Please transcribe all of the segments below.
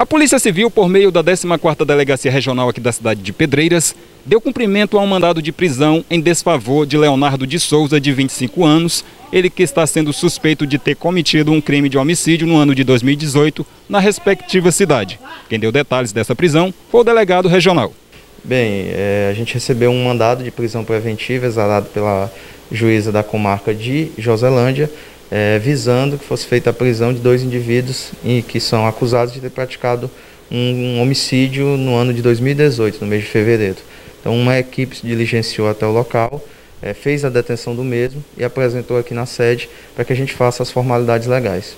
A Polícia Civil, por meio da 14ª Delegacia Regional aqui da cidade de Pedreiras, deu cumprimento a um mandado de prisão em desfavor de Leonardo de Souza, de 25 anos, ele que está sendo suspeito de ter cometido um crime de homicídio no ano de 2018 na respectiva cidade. Quem deu detalhes dessa prisão foi o delegado regional. Bem, é, a gente recebeu um mandado de prisão preventiva exalado pela juíza da comarca de Joselândia, é, visando que fosse feita a prisão de dois indivíduos em, que são acusados de ter praticado um, um, homicídio no ano de 2018, no mês de fevereiro. Então, uma equipe se diligenciou até o local, é, fez a detenção do mesmo e apresentou aqui na sede para que a gente faça as formalidades legais.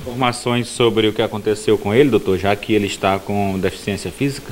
Informações sobre o que aconteceu com ele, doutor, já que ele está com deficiência física?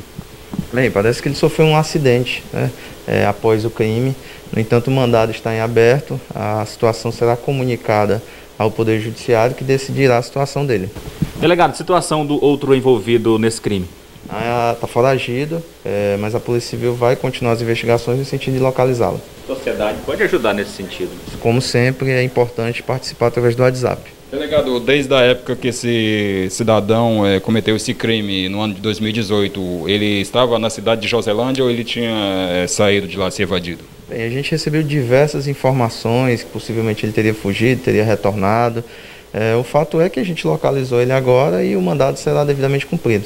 Bem, parece que ele sofreu um acidente né, é, após o crime. No entanto, o mandado está em aberto. A situação será comunicada ao Poder Judiciário que decidirá a situação dele. Delegado, situação do outro envolvido nesse crime? Está ah, foragido, é, mas a Polícia Civil vai continuar as investigações no sentido de localizá-lo. A sociedade pode ajudar nesse sentido? Como sempre, é importante participar através do WhatsApp. Delegado, desde a época que esse cidadão é, cometeu esse crime, no ano de 2018, ele estava na cidade de Joselândia ou ele tinha é, saído de lá, se evadido? Bem, a gente recebeu diversas informações que possivelmente ele teria fugido, teria retornado. É, o fato é que a gente localizou ele agora e o mandado será devidamente cumprido.